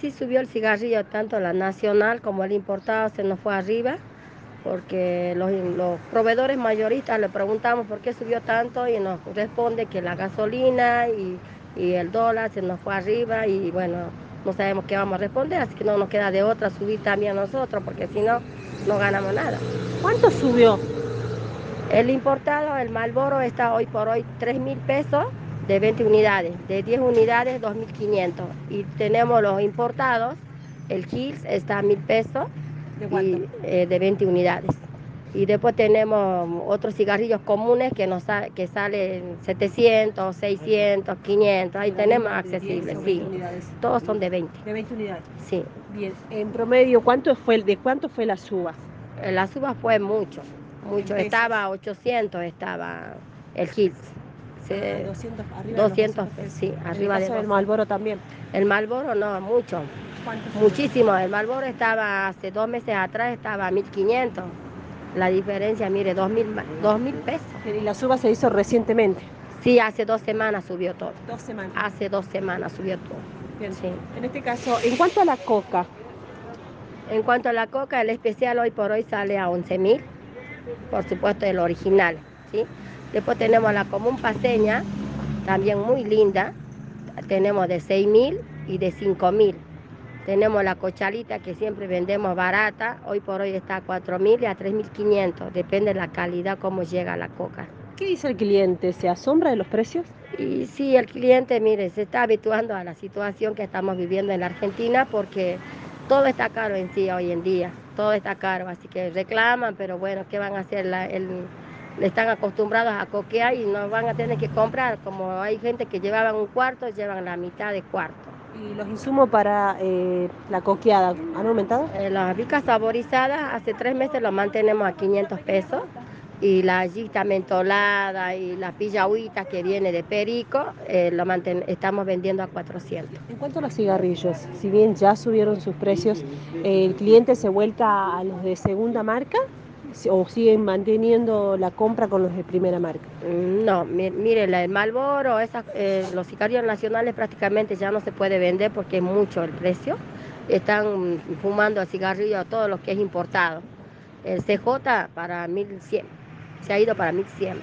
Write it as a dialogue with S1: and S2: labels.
S1: Sí subió el cigarrillo, tanto la nacional como el importado se nos fue arriba, porque los, los proveedores mayoristas le preguntamos por qué subió tanto y nos responde que la gasolina y, y el dólar se nos fue arriba y bueno, no sabemos qué vamos a responder, así que no nos queda de otra subir también nosotros, porque si no, no ganamos nada.
S2: ¿Cuánto subió?
S1: El importado, el Malboro, está hoy por hoy 3 mil pesos de 20 unidades, de 10 unidades 2.500. Y tenemos los importados, el Hills está a mil pesos
S2: ¿De cuánto?
S1: y, eh, de 20 unidades. Y después tenemos otros cigarrillos comunes que nos que salen 700, 600, 500, ahí tenemos accesibles, sí.
S2: unidades.
S1: Todos son de 20,
S2: De 20 unidades.
S1: sí.
S2: Bien. En promedio, ¿cuánto fue de cuánto fue la suba?
S1: Eh, La suba fue mucho, mucho. Estaba a 800, estaba el Hills. Sí,
S2: 200 arriba. de
S1: 200,
S2: pesos.
S1: sí, arriba
S2: el
S1: de 200.
S2: Malboro también.
S1: El Malboro no, mucho, muchísimo. El Malboro estaba hace dos meses atrás, estaba a 1500. La diferencia, mire, 2000, ma- 2000 pesos.
S2: Y la suba se hizo recientemente.
S1: Sí, hace dos semanas subió todo.
S2: Dos semanas.
S1: Hace dos semanas subió todo.
S2: Bien.
S1: Sí.
S2: En este caso, en cuanto a la coca,
S1: En cuanto a la coca, el especial hoy por hoy sale a 11 mil, por supuesto el original, ¿sí? Después tenemos la común paseña, también muy linda, tenemos de 6 mil y de 5 mil. Tenemos la cochalita que siempre vendemos barata, hoy por hoy está a 4 mil y a 3 mil 500, depende de la calidad, cómo llega la coca.
S2: ¿qué dice el cliente? ¿Se asombra de los precios?
S1: Y sí, el cliente, mire, se está habituando a la situación que estamos viviendo en la Argentina porque todo está caro en sí hoy en día, todo está caro, así que reclaman, pero bueno, ¿qué van a hacer? La- el- están acostumbrados a coquear y no van a tener que comprar, como hay gente que llevaban un cuarto, llevan la mitad de cuarto.
S2: ¿Y los insumos para eh, la coqueada han aumentado?
S1: Eh, las bicas saborizadas, hace tres meses lo mantenemos a 500 pesos y la gita mentolada y la pillagüita que viene de Perico, eh, lo manten- estamos vendiendo a 400.
S2: En cuanto a los cigarrillos, si bien ya subieron sus precios, ¿el cliente se vuelca a los de segunda marca o siguen manteniendo la compra con los de primera marca?
S1: Mm, No, mi- mire, la- el Malboro, esas, eh, los sicarios nacionales prácticamente ya no se puede vender porque es mucho el precio. Están fumando el cigarrillo todo lo que es importado. El CJ para 1100, se ha ido para 1100.